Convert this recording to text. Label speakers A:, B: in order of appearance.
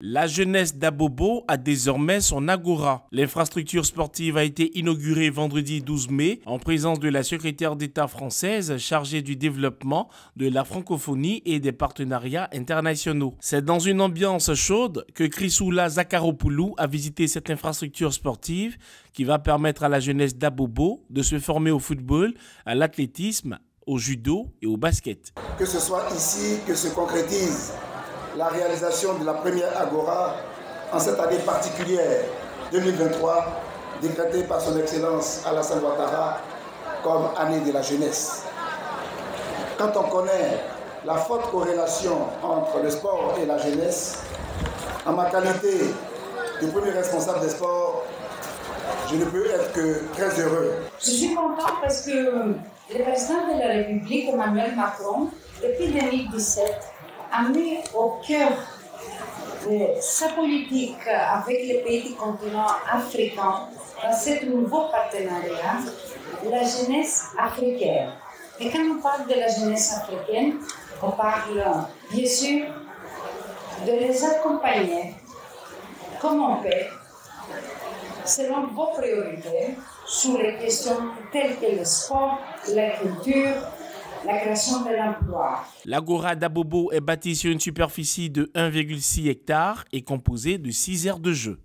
A: La jeunesse d'Abobo a désormais son agora. L'infrastructure sportive a été inaugurée vendredi 12 mai en présence de la secrétaire d'État française chargée du développement de la francophonie et des partenariats internationaux. C'est dans une ambiance chaude que Chrysoula Zakharopoulou a visité cette infrastructure sportive qui va permettre à la jeunesse d'Abobo de se former au football, à l'athlétisme, au judo et au basket.
B: Que ce soit ici que se concrétise la réalisation de la première Agora en cette année particulière 2023, décrétée par son Excellence Alassane Ouattara comme année de la jeunesse. Quand on connaît la forte corrélation entre le sport et la jeunesse, en ma qualité de premier responsable des sports, je ne peux être que très heureux.
C: Je suis content parce que le président de la République, Emmanuel Macron, depuis 2017, a mis au cœur de sa politique avec les pays du continent africain, dans ce nouveau partenariat, la jeunesse africaine. Et quand on parle de la jeunesse africaine, on parle bien sûr de les accompagner comme on peut, selon vos priorités, sur les questions telles que le sport, la culture, la création de l'emploi.
A: L'Agora d'Abobo est bâtie sur une superficie de 1,6 hectare et composée de 6 aires de jeu.